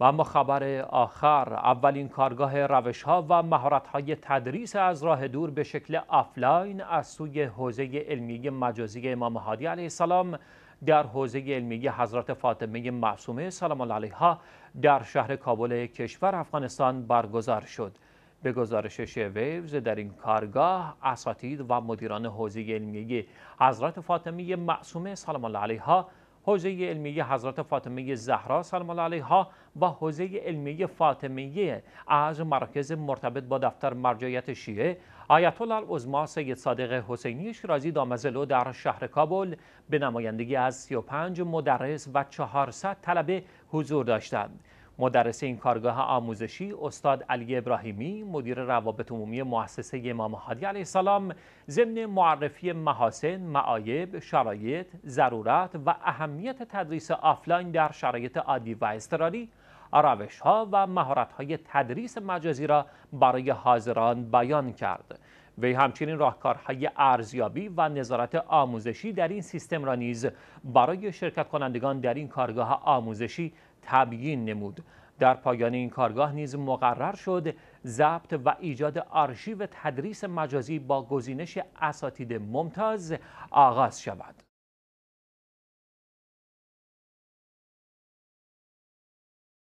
و اما خبر آخر اولین کارگاه روش ها و مهارت های تدریس از راه دور به شکل آفلاین از سوی حوزه علمی مجازی امام هادی علیه السلام در حوزه علمی حضرت فاطمه معصومه سلام الله علیها در شهر کابل کشور افغانستان برگزار شد. به گزارش ویوز در این کارگاه اساتید و مدیران حوزه علمی حضرت فاطمه معصومه سلام الله علیها حوزه علمی حضرت فاطمه زهرا سلام الله علیها و حوزه علمی فاطمیه از مرکز مرتبط با دفتر مرجعیت شیعه آیت الله العظما سید صادق حسینی شیرازی دامزلو در شهر کابل به نمایندگی از 35 مدرس و 400 طلبه حضور داشتند. مدرس این کارگاه آموزشی استاد علی ابراهیمی مدیر روابط عمومی مؤسسه امام هادی علیه السلام ضمن معرفی محاسن، معایب، شرایط، ضرورت و اهمیت تدریس آفلاین در شرایط عادی و اضطراری روش ها و مهارت های تدریس مجازی را برای حاضران بیان کرد. وی همچنین راهکارهای ارزیابی و نظارت آموزشی در این سیستم را نیز برای شرکت کنندگان در این کارگاه آموزشی تبیین نمود. در پایان این کارگاه نیز مقرر شد ضبط و ایجاد آرشیو تدریس مجازی با گزینش اساتید ممتاز آغاز شود.